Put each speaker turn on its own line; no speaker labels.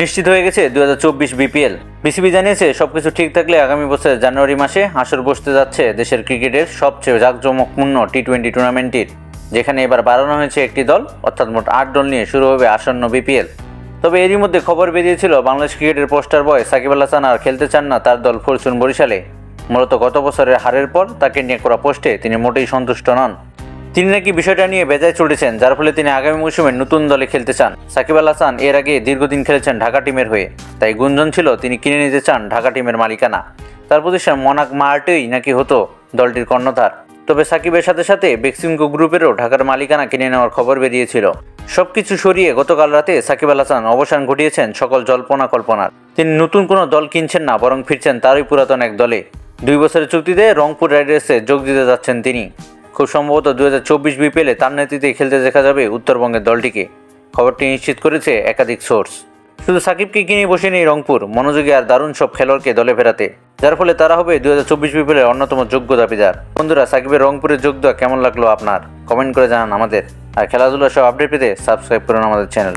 নিশ্চিত হয়ে গেছে দু হাজার চব্বিশ বিপিএল। বিসিবি জানিয়েছে, সবকিছু ঠিক থাকলে আগামী বছরের জানুয়ারি মাসে আসর বসতে যাচ্ছে দেশের ক্রিকেটের সবচেয়ে জাঁকজমকপূর্ণ টি টোয়েন্টি টুর্নামেন্টটির, যেখানে এবার বাড়ানো হয়েছে একটি দল, অর্থাৎ মোট আট দল নিয়ে শুরু হবে আসন্ন বিপিএল। তবে এরই মধ্যে খবর বেরিয়েছিল, বাংলাদেশ ক্রিকেটের পোস্টার বয় সাকিব আল হাসান আর খেলতে চান না তার দল ফরচুন বরিশালে। মূলত গত বছরের হারের পর তাকে নিয়ে করা পোস্টে তিনি মোটেই সন্তুষ্ট নন। তিনি নাকি বিষয়টা নিয়ে বেজায় চলেছেন যার ফলে তিনি আগামী মৌসুমে নতুন দলে খেলতে চান। সাকিব আল হাসান এর আগে দীর্ঘদিন খেলেছেন ঢাকা টিমের হয়ে। তাই গুঞ্জন ছিল, তিনি কিনে নিতে চান ঢাকা টিমের মালিকানা। তার প্রতিষ্ঠান মনাক মার্টেই নাকি হতো দলটির কর্ণধার। তবে সাকিবের সাথে সাথে বেক্সিমকো গ্রুপেরও ঢাকার মালিকানা কিনে নেওয়ার খবর বেরিয়েছিল। সব কিছু সরিয়ে গতকাল রাতে সাকিব আল হাসান অবসান ঘটিয়েছেন সকল জল্পনা কল্পনার। তিনি নতুন কোনো দল কিনছেন না, বরং ফিরছেন তারই পুরাতন এক দলে। দুই বছরের চুক্তিতে রংপুর রাইডার্সে যোগ দিতে যাচ্ছেন তিনি। খুব সম্ভবত দু হাজার চব্বিশ বিপিএলে তার নেতৃত্বে খেলতে দেখা যাবে উত্তরবঙ্গের দলটিকে। খবরটি নিশ্চিত করেছে একাধিক সোর্স। শুধু সাকিবকে কিনে বসে নেই রংপুর, মনোযোগী আর দারুণ সব খেলোয়াড়কে দলে ফেরাতে। যার ফলে তারা হবে দু হাজার চব্বিশ বিপিএলের অন্যতম যোগ্য দাবিদার। বন্ধুরা, সাকিবের রংপুরের যোগ দেওয়া কেমন লাগল আপনার? কমেন্ট করে জানান আমাদের। আর খেলাধুলা সব আপডেট পেতে সাবস্ক্রাইব করুন আমাদের চ্যানেল।